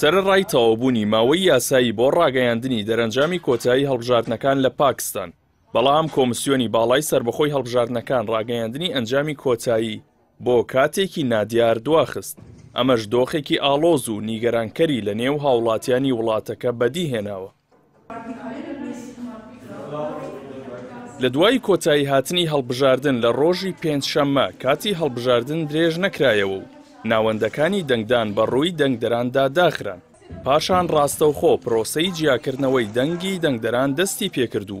سەرەڕای تەواوبوونی ماوەی یاسایی بۆ ڕاگەیاندنی دەرەنجامی کۆتایی هەڵبژاردنەکان لە پاکستان بەڵام کۆمسیۆنی باڵای سربەخۆی هەڵبژاردنەکان ڕاگەیاندنی ئەنجامی کۆتایی بۆ کاتێکی نادیار دواخست ئەمەش دۆخێکی ئاڵۆز و نیگەرانکەری لە نێو هاوڵاتیانی وڵاتەکە بەدیهێناوە لە دوای کۆتایی هاتنی هەڵبژاردن لە ڕۆژی پێنج شەممە کاتی هەڵبژاردن درێژ نەکرایەوە و ناوەندەکانی دەنگدان بە ڕووی دەنگدەراندا داخران پاشان ڕاستەوخۆ پرۆسەی جیاکردنەوەی دەنگی دەنگدەران دەستی پێکرد و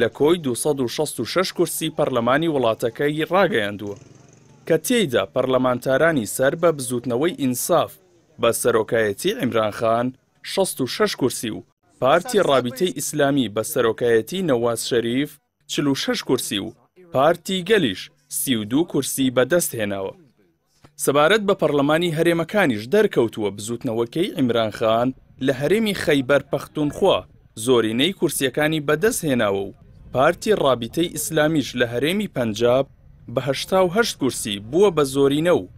لە کۆی دوو سەد و شەست و شەش کورسی پەرلەمانی وڵاتەکەی ڕاگەیاندووە کە تێیدا پەرلەمانتارانی سەر بە بزووتنەوەی ئینساف بە سەرۆکایەتی عیمران خان شەست و شەش کورسی و پارتی ڕابیتەی ئیسلامی بە سەرۆکایەتی نەواز شەریف چل و شەش کورسی و پارتی گەلیش سی و دوو کورسی بەدەستهێناوە. سەبارەت بە پەڕلەمانی هەرێمەکانیش دەرکەوتووە بزووتنەوەکەی عیمران خان لە هەرێمی خەیبەر پەختونخوا زۆرینەی کورسیەکانی بەدەستهێناوە و پارتی ڕابیتەی ئیسلامیش لە هەرێمی پەنجاب بە هەشتا و هەشت کورسی بووە بە زۆرینە و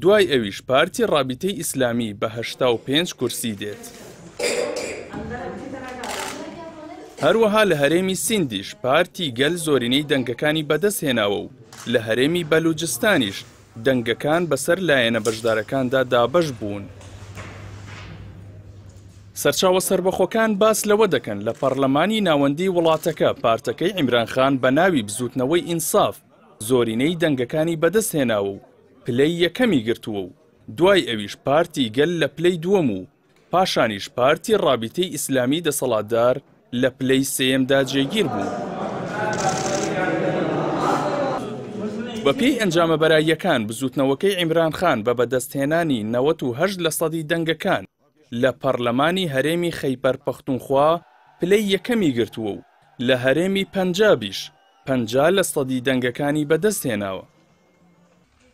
دوای ئەویش پارتی ڕابیتەی ئیسلامی بە هەشتا و پێنج کورسی دێت. هەروەها لە هەرێمی سیندیش پارتی گەل زۆرینەی دەنگەکانی بەدەستهێناوە و لە هەرێمی بەلوجستانیش دەنگەکان بەسەر لایەنە بەشدارەکاندا دابەش بوون. سەرچاوە سەربەخۆکان باس لەوە دەکەن لە پەرلەمانی ناوەندی وڵاتەکە پارتەکەی عیمران خان بە ناوی بزوتنەوەی ئینساف زۆرینەی دەنگەکانی بەدەست هێناوە و پلەی یەکەمی گرتووە و دوای ئەویش پارتی گەل لە پلەی دووەم و پاشانیش پارتی ڕابیتەی ئیسلامی دەسەڵاتدار لە پلەی سێیەمدا جێگیر بوو. بەپێی ئەنجامە بەراییەکان بزووتنەوەکەی عیمران خان بە بەدەستهێنانی نەوەت و هەشت لەسەدی دەنگەکان لە پەرلەمانی هەرێمی خەیبەر پەختونخوا پلەی یەکەمی گرتووە و لە هەرێمی پەنجابیش پەنجا لەسەدی دەنگەکانی بەدەستهێناوە.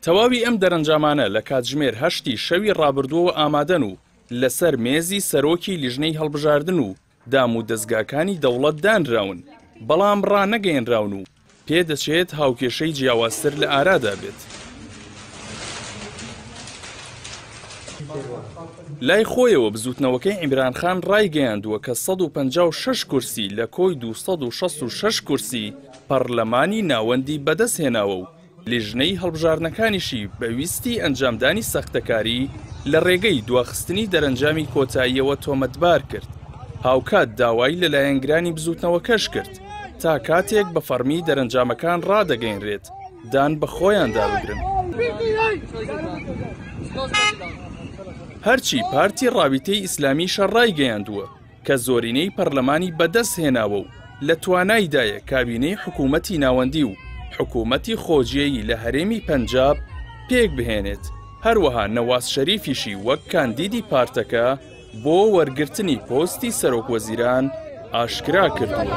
تەواوی ئەم دەرەنجامانە لە کاتژمێر هەشتی شەوی ڕابردووەوە ئامادەن و لەسەر مێزی سەرۆکی لیژنەی هەڵبژاردن و دام و دەزگاکانی دەوڵەت دانراون، بەڵام ڕانەگەیەنراون و پێدەچێت هاوکێشەی جیاوازتر لە ئارادا بێت. لای خۆیەوە بزوتنەوەکەی عیمران خان ڕایگەیاندووە کە 156 کورسی لە کۆی 266 کورسی پەڕلەمانی ناوەندی بەدەستهێناوە و لیژنەی هەڵبژاردنەکانیشی بە ویستی ئەنجامدانی ساختەکاری لە ڕێگەی دواخستنی دەرەنجامی کۆتاییەوە تۆمەتبار کرد، هاوکات داوای لە لایەنگرانی بزوتنەوەکەش کرد تا کاتێک بە فەڕمی دەرەنجامەکان ڕادەگەینرێت دان بە خۆیاندا بگرن. هەرچی پارتی ڕاویتەی ئیسلامیشە ڕایگەیاندووە، کە زۆرینەی پەرلەمانی بەدەست هێناوە و لە توانایدایە کابینەی حکوومەتی ناوەندی و حکوومەتی خۆجێیی لە هەرێمی پەنجاب پێک بهێنێت، هەروەها نەواز شەریفیشی وەک کاندیدی پارتەکە بۆ وەرگرتنی پۆستی سەرۆکوەزیران ئاشکرا کردووە.